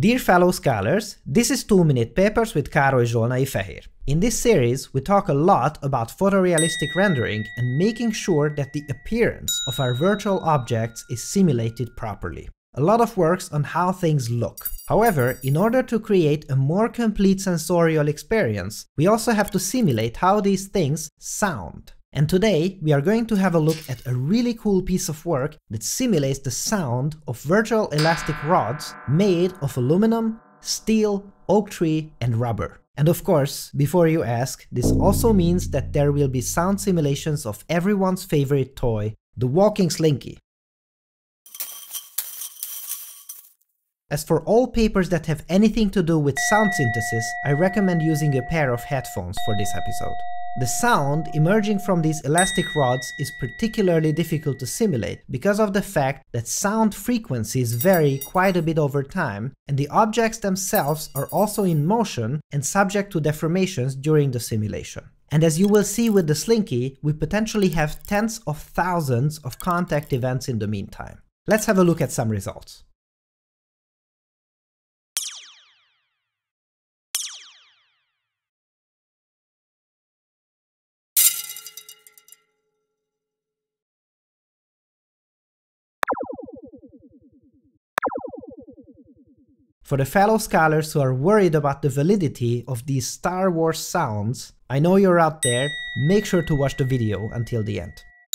Dear fellow scholars, this is 2 Minute Papers with Károly Zsolnai Fehér. In this series, we talk a lot about photorealistic rendering and making sure that the appearance of our virtual objects is simulated properly. A lot of works on how things look. However, in order to create a more complete sensorial experience, we also have to simulate how these things sound. And today we are going to have a look at a really cool piece of work that simulates the sound of virtual elastic rods made of aluminum, steel, oak tree and rubber. And of course, before you ask, this also means that there will be sound simulations of everyone's favorite toy, the walking slinky. As for all papers that have anything to do with sound synthesis, I recommend using a pair of headphones for this episode. The sound emerging from these elastic rods is particularly difficult to simulate because of the fact that sound frequencies vary quite a bit over time, and the objects themselves are also in motion and subject to deformations during the simulation. And as you will see with the Slinky, we potentially have tens of thousands of contact events in the meantime. Let's have a look at some results. For the fellow scholars who are worried about the validity of these Star Wars sounds, I know you're out there, make sure to watch the video until the end.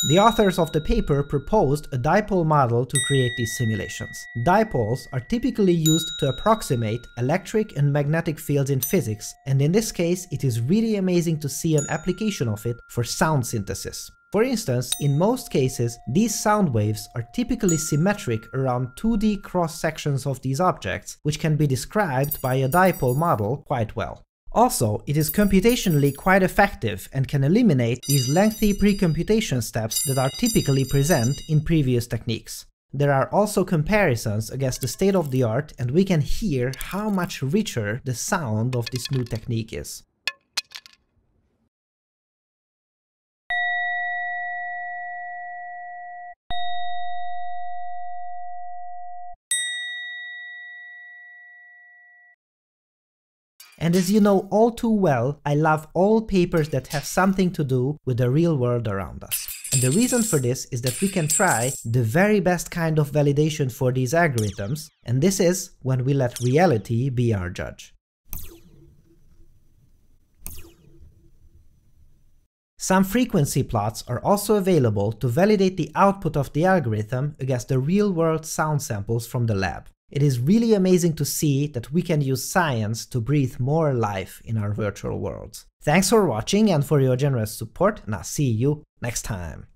The authors of the paper proposed a dipole model to create these simulations. Dipoles are typically used to approximate electric and magnetic fields in physics, and in this case it is really amazing to see an application of it for sound synthesis. For instance, in most cases, these sound waves are typically symmetric around 2D cross-sections of these objects, which can be described by a dipole model quite well. Also, it is computationally quite effective and can eliminate these lengthy pre-computation steps that are typically present in previous techniques. There are also comparisons against the state of the art and we can hear how much richer the sound of this new technique is. And as you know all too well, I love all papers that have something to do with the real world around us. And the reason for this is that we can try the very best kind of validation for these algorithms, and this is when we let reality be our judge. Some frequency plots are also available to validate the output of the algorithm against the real-world sound samples from the lab. It is really amazing to see that we can use science to breathe more life in our virtual worlds. Thanks for watching and for your generous support, and I'll see you next time.